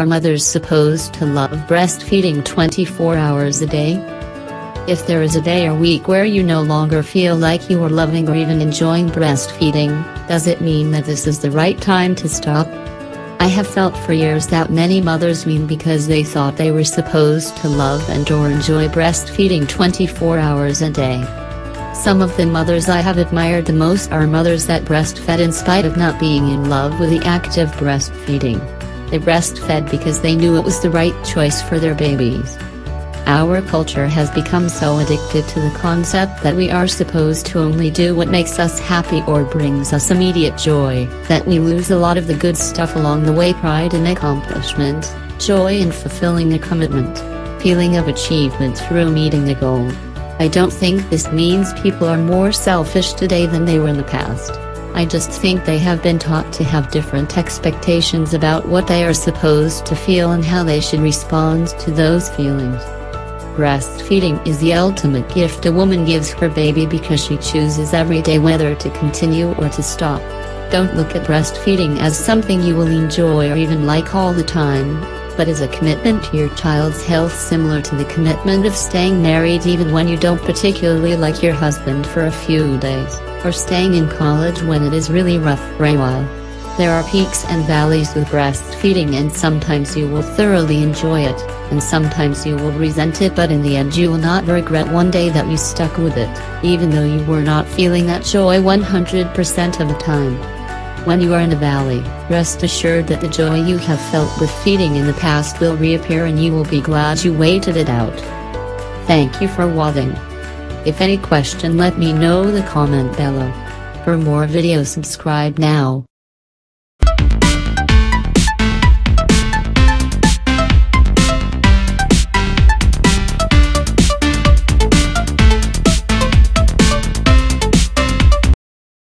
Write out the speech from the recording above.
Are mothers supposed to love breastfeeding 24 hours a day? If there is a day or week where you no longer feel like you are loving or even enjoying breastfeeding, does it mean that this is the right time to stop? I have felt for years that many mothers mean because they thought they were supposed to love and or enjoy breastfeeding 24 hours a day. Some of the mothers I have admired the most are mothers that breastfed in spite of not being in love with the act of breastfeeding. They breastfed because they knew it was the right choice for their babies. Our culture has become so addicted to the concept that we are supposed to only do what makes us happy or brings us immediate joy, that we lose a lot of the good stuff along the way pride in accomplishment, joy in fulfilling a commitment, feeling of achievement through meeting a goal. I don't think this means people are more selfish today than they were in the past. I just think they have been taught to have different expectations about what they are supposed to feel and how they should respond to those feelings. Breastfeeding is the ultimate gift a woman gives her baby because she chooses every day whether to continue or to stop. Don't look at breastfeeding as something you will enjoy or even like all the time, but is a commitment to your child's health similar to the commitment of staying married even when you don't particularly like your husband for a few days or staying in college when it is really rough for a while. There are peaks and valleys with breastfeeding and sometimes you will thoroughly enjoy it, and sometimes you will resent it but in the end you will not regret one day that you stuck with it, even though you were not feeling that joy 100% of the time. When you are in a valley, rest assured that the joy you have felt with feeding in the past will reappear and you will be glad you waited it out. Thank you for watching. If any question let me know the comment below. For more videos subscribe now.